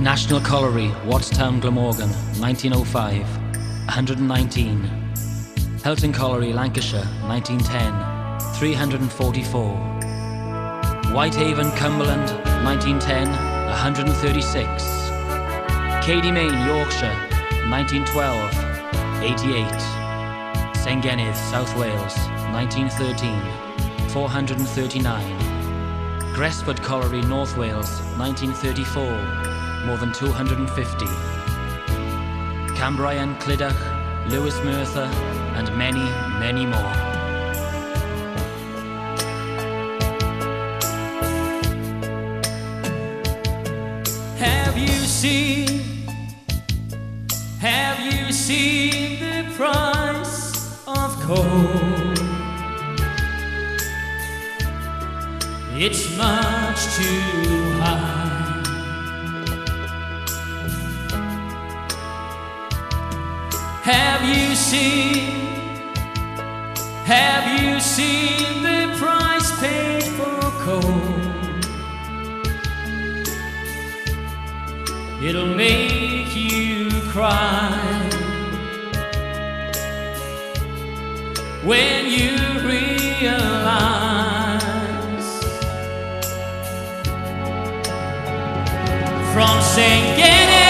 The National Colliery, Wattstown, Glamorgan, 1905, 119. Hulton Colliery, Lancashire, 1910, 344. Whitehaven, Cumberland, 1910, 136. Cadeby Main, Yorkshire, 1912, 88. St Senghenydd, South Wales, 1913, 439. Gresford Colliery, North Wales, 1934, more than 250. Cambrian, Clydach, Lewis Merthyr, and many, many more. Have you seen? Have you seen the price of coal? It's much too high. Have you seen? Have you seen the price paid for coal? It'll make you cry when you realize from St. down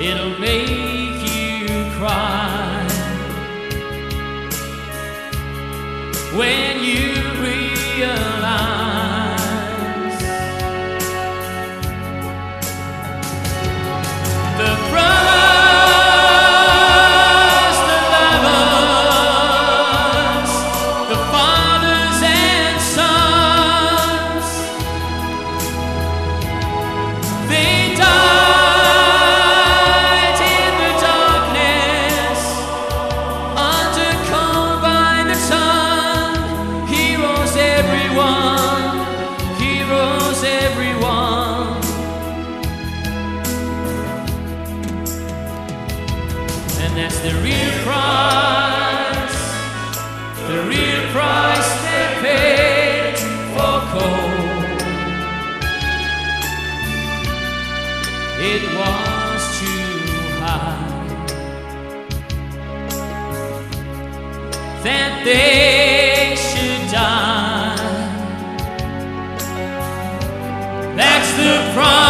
It'll make you cry. When you And that's the real price, the real price they paid for coal. It was too high that they should die. That's the price.